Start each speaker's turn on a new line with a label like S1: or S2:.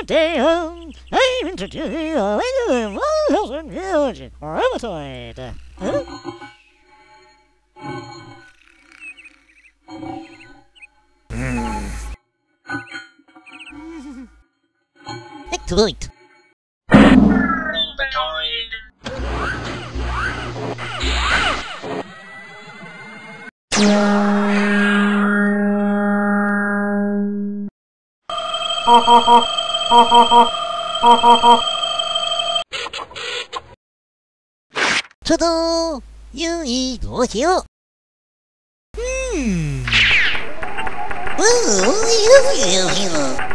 S1: Today, um, I'm introducing a regular one music Robotoid.
S2: ち
S1: ょっと、ゆい、どうしよう。うん。うん、うん、うん、うん。